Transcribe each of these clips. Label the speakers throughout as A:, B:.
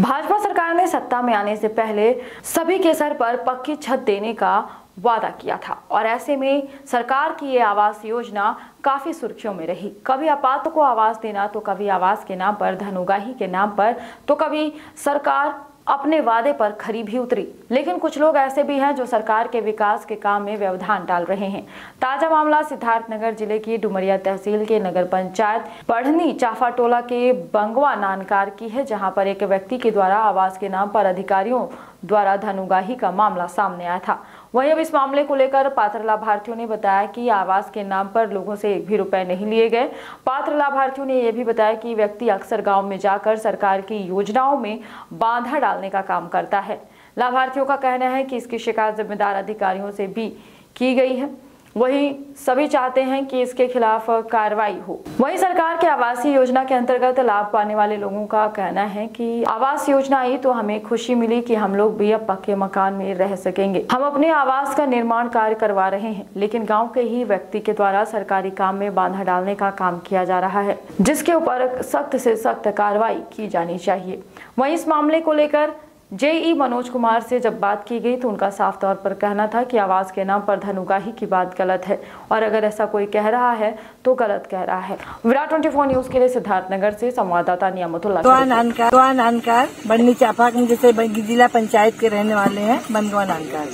A: भाजपा सरकार ने सत्ता में आने से पहले सभी के सर पर पक्की छत देने का वादा किया था और ऐसे में सरकार की ये आवास योजना काफ़ी सुर्खियों में रही। कभी आपात को आवास देना तो कभी आवास के नाम पर, धन उगाही के नाम पर तो कभी सरकार अपने वादे पर खरी भी उतरी। लेकिन कुछ लोग ऐसे भी हैं जो सरकार के विकास के काम में व्यवधान डाल रहे हैं। ताज़ा मामला सिद्धार्थ नगर ज़िले की डुमरिया तहसील के नगर पंचायत पढ़नी चाफाटोला के बंगवा नानकार की है, जहाँ पर एक व्यक्ति के द्वारा आवास के नाम पर अधिकारियों द्वारा धन उगाही का मामला सामने आया था। वहीं अब इस मामले को लेकर पात्र लाभार्थियों ने बताया कि आवास के नाम पर लोगों से एक भी रुपए नहीं लिए गए। पात्र लाभार्थियों ने यह भी बताया कि व्यक्ति अक्सर गाँव में जाकर सरकार की योजनाओं में बाधा डालने का काम करता है। लाभार्थियों का कहना है कि इसकी शिकायत जिम्मेदार अधिकारियों से भी की गई है। वहीं सभी चाहते हैं कि इसके खिलाफ कार्रवाई हो। वहीं सरकार के आवासीय योजना के अंतर्गत लाभ पाने वाले लोगों का कहना है कि आवास योजना आई तो हमें खुशी मिली कि हम लोग भी अब पक्के मकान में रह सकेंगे। हम अपने आवास का निर्माण कार्य करवा रहे हैं, लेकिन गाँव के ही व्यक्ति के द्वारा सरकारी काम में बाधा डालने का काम किया जा रहा है, जिसके ऊपर सख्त से सख्त कार्रवाई की जानी चाहिए। वही इस मामले को लेकर जेई मनोज कुमार से जब बात की गई तो उनका साफ़ तौर पर कहना था कि आवाज़ के नाम पर धन उगाही की बात गलत है और अगर ऐसा कोई कह रहा है तो गलत कह रहा है। विराट ट्वेंटी फोर न्यूज़ के लिए सिद्धार्थनगर से संवाददाता नियामतुल्ला
B: नानकार तो नानकार बड़नी चापाक जैसे जिला पंचायत के रहने वाले हैं बनगवा नानकार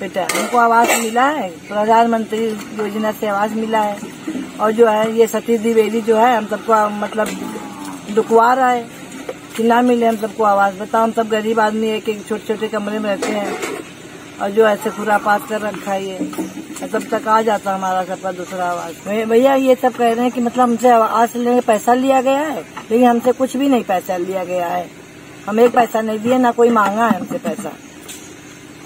B: बेटा हमको आवाज़ मिला है? प्रधानमंत्री योजना से आवाज़ मिला है। और जो है ये सतीश द्विवेदी जो है हम सबको मतलब दुखवा रहा है। ना मिले हम सबको आवाज़ बताओ। हम सब गरीब आदमी एक एक छोटे छोटे कमरे में रहते हैं। और जो ऐसे खुरापात कर रखा है ये तब तक आ जाता हमारा सबका दूसरा आवाज़। भैया ये सब कह रहे हैं कि मतलब हमसे आवाज़ लेने पैसा लिया गया है? लेकिन हमसे कुछ भी नहीं पैसा लिया गया है। हम एक पैसा नहीं दिए ना कोई मांगा है हमसे पैसा।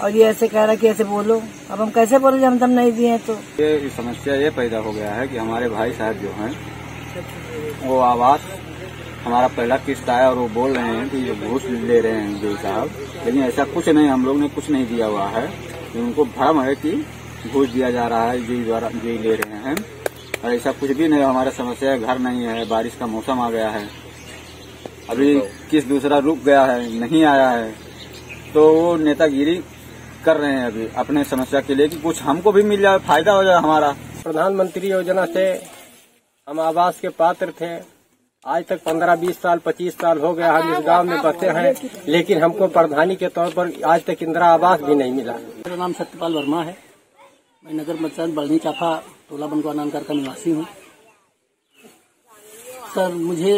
B: और ये ऐसे कह रहा कि ऐसे बोलो। अब हम कैसे बोले हम तब नहीं दिए तो?
C: ये समस्या ये पैदा हो गया है कि हमारे भाई साहब जो हैं वो आवास हमारा पहला किस्त आया और वो बोल रहे हैं कि ये घूस ले रहे हैं जो साहब लेकिन ऐसा कुछ नहीं हम लोग ने कुछ नहीं दिया हुआ है। उनको भ्रम है कि घूस दिया जा रहा है जी द्वारा जी ले रहे हैं। और ऐसा कुछ भी नहीं हमारा समस्या घर नहीं है बारिश का मौसम आ गया है। अभी किस दूसरा रुक गया है नहीं आया है। तो वो नेतागिरी कर रहे हैं अभी अपने समस्या के लिए कि कुछ हमको भी मिल जाए फ़ायदा हो जाए हमारा।
D: प्रधानमंत्री योजना से हम आवास के पात्र थे। आज तक पंद्रह बीस साल पच्चीस साल हो गया हम इस गाँव में बसे हैं लेकिन हमको प्रधानी के तौर पर आज तक इंदिरा आवास भी नहीं मिला।
E: मेरा नाम सत्यपाल वर्मा है। मैं नगर पंचायत बड़नी चाफा टोला बनगवा नानकर का निवासी हूँ। सर मुझे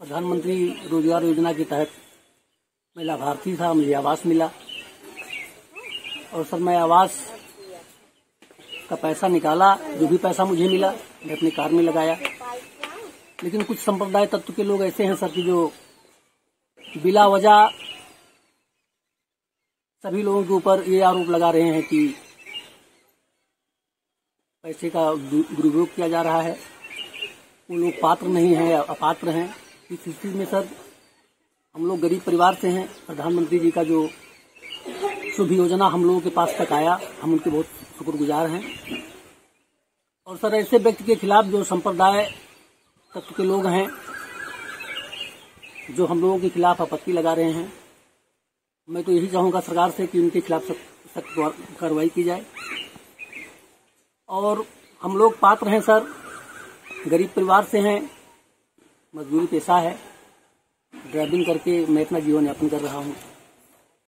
E: प्रधानमंत्री रोज़गार योजना के तहत मैं लाभार्थी था मुझे आवास मिला। और सर मैं आवास का पैसा निकाला जो भी पैसा मुझे मिला मैं अपनी कार में लगाया। लेकिन कुछ संप्रदाय तत्व के लोग ऐसे हैं सर कि जो बिला वजह सभी लोगों के ऊपर ये आरोप लगा रहे हैं कि पैसे का दुरुपयोग किया जा रहा है। वो लोग पात्र नहीं है अपात्र हैं। इस स्थिति में सर, हम लोग गरीब परिवार से हैं। प्रधानमंत्री जी का जो शुभ योजना हम लोगों के पास तक आया, हम उनके बहुत शुक्रगुजार हैं। और सर, ऐसे व्यक्ति के खिलाफ जो संप्रदाय तत्व के लोग हैं, जो हम लोगों के खिलाफ आपत्ति लगा रहे हैं। मैं तो यही चाहूँगा सरकार से कि उनके खिलाफ सख्त कार्रवाई की जाए। और हम लोग पात्र हैं, सर। गरीब परिवार से हैं, मजदूरी पेशा है। ड्राइविंग करके मैं अपना जीवन यापन कर रहा हूँ।